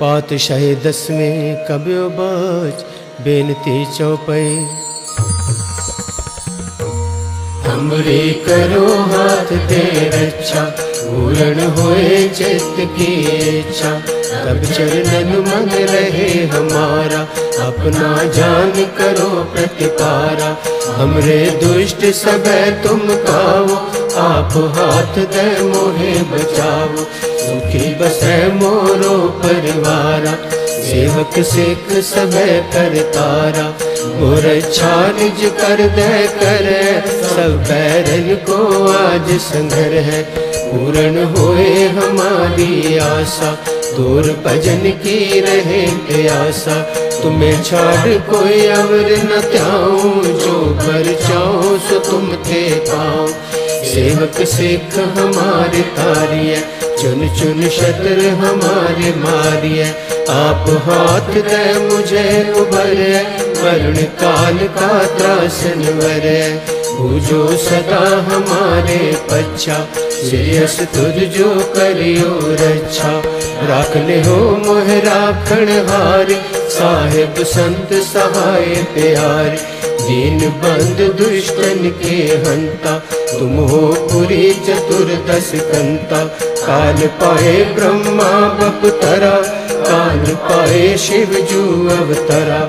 पातशाही दसवें कब्यो बाज, बेनती चौपई। हमरे करो हाथ दे रक्षा पूर्ण होए चित्त की इच्छा। तब चरणन मन रहे हमारा, अपना जान करो प्रतिपारा। हमरे दुष्ट सब तुम काओ आप हाथ दे मोहे बचाओ सुखी बसे मोरो परिवारा सेवक सिख सब कर तारा। मोर अच्छा निज कर दे कर सब बैरन को आज संघर है। पूर्ण होए हमारी आशा। दूर भजन की रहे प्यासा तुम्हें छाड़ कोई अवर न त्याऊं। जो पर चाहो सो तुम थे पाओ सेवक सिख हमारे तारिय चुन चुन शत्र हमारे मारिय आप हाथ दे मुझे उबर वरुण काल का त्रासन वर पूजो सदा हमारे पच्छा। श्रेयस तुझ जो करियो रक्षा राख ले हो मोह हार। साहेब संत सहाय प्यार। दीन बंद दुष्टन के हंता। तुम हो पुरी चतुर्दश कंता काल पाए ब्रह्मा बपतरा काल पाए शिव जू अवतरा।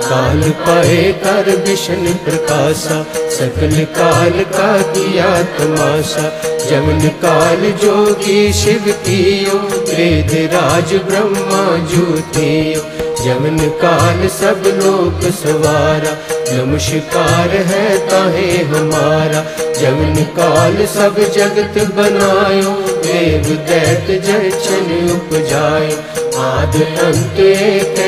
काल पाए कर विष्णु प्रकाशा। सकल काल का किया तमाशा। जमन काल जोगी शिव कियो। वेद राज ब्रह्मा ज्योतियो। जमन काल सब लोक सवारा। नमस्कार है ताहे हमारा जमन काल सब जगत बनायो देव दैत जय छन उपजाय। आद अंत एक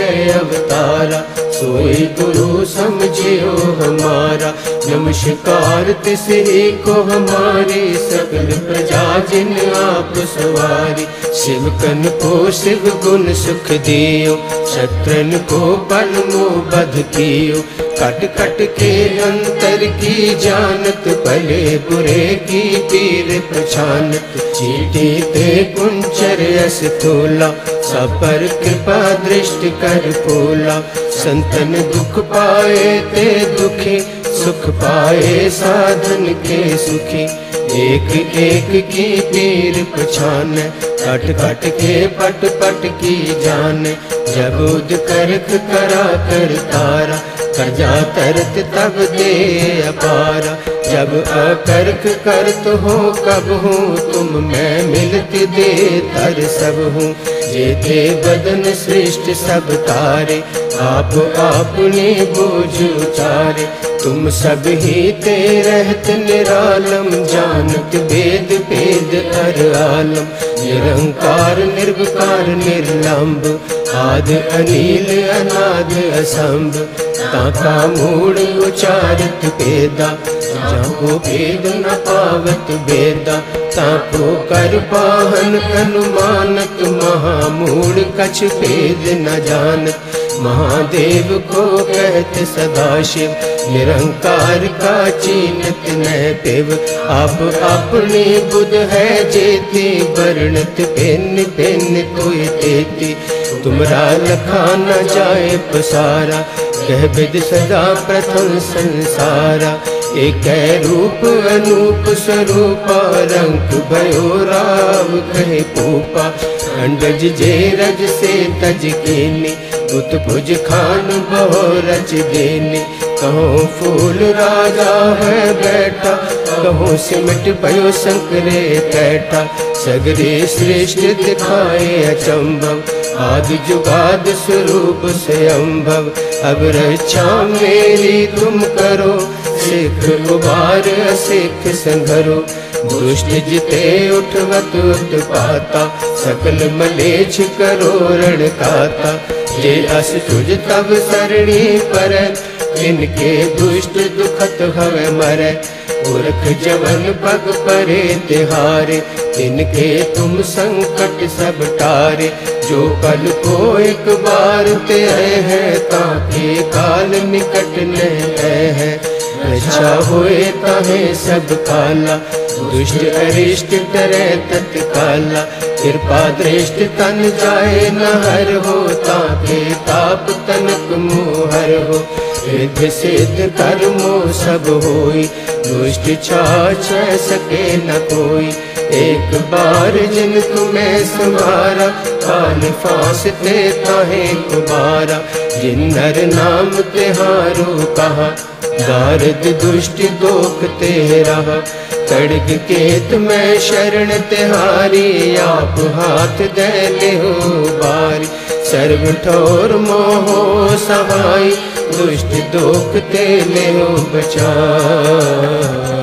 अवतारा सोई गुरु, समझियो हमारा। नमस्कार तिसे को हमारी सकल प्रजा, जिन आप सवारी। शिव कन को शिव गुण सुख दियो, शत्रन को पल मो बध कियो। कट कट के अंतर की जानत, भले बुरे की पीर पछानत चीटी ते कुंचर अस तोला सब पर कृपा दृष्टि कर पोला। संतन दुख पाए ते दुखी, सुख पाए साधन के सुखी। एक एक की पीर पछान, कट कट के पट पट की जान। जब उद करख करा कर तारा करजा तरत तब दे अपारा। जब अकर्क करत हो, कब हूँ तुम मैं मिलत दे तर सब हूँ। जेते बदन श्रेष्ठ सब तारे, आप आपने बोझ उतारे तुम सब ही ते रहत निरालम, जानत वेद वेद अर आलम। निरंकार, निर्विकार, निर्लंब, आद अनिल, अनाद असंभ। ताका मूड उचारत पेदा जाको भेद न पावत बेदा ताको कर पाहन अनुमानक महामूड कछ भेद न जानत महादेव को कहत सदाशिव निरंकार का चीनत न पेव। आप अपने बुध है जेते, वर्णत पेन पेन कोई तेती। तुमरा लखा न जाए पसारा, कह विद सदा प्रथम संसारा। एक रूप अनूप, स्वरूपा रंग भयो राम कहे पोपा। अंडज जे रज से तज केने उत्भुज खान बहु रज देने कहो फूल राजा है बैठा, कहो सिमट भयो शंकरे कैठा सगरे श्रेष्ठ दिखाए अचंभव, आदि जुगाद स्वरूप से अम्भव अब रक्षा मेरी तुम करो सिख उबार सिख संघरो। दुष्ट जिते उठवत उत्पाता सकल मलेच्छ करो रण खाता। जे अस तुझ तब सरणी पर इनके दुष्ट दुखत हवे मरे। पुरख जवन पग परे तिहारे इनके तुम संकट सब टारे। जो कल को एक बार ते हैं, ताके काल निकट न है। अच्छा होए ताहे सब काला दुष्ट अरिष्ट डरे तत्काला कृपा दृष्टि तन जाए न हर हो ताके ताप तनक मोहर हो। रिद्ध सिद्ध कर्मो सब होई। दुष्ट छाछ सके न कोई एक बार जिन तुम्हें संभारा काल फांसते कहे कुबारा जिन्नर नाम तिहारो कहा दारद दुष्ट दोख तेरा। कड़क केत में शरण तिहारी, आप हाथ दे ले हो बारी। सर्व ठोर मोहो सहाय दुष्ट दोख ते ले हो बचा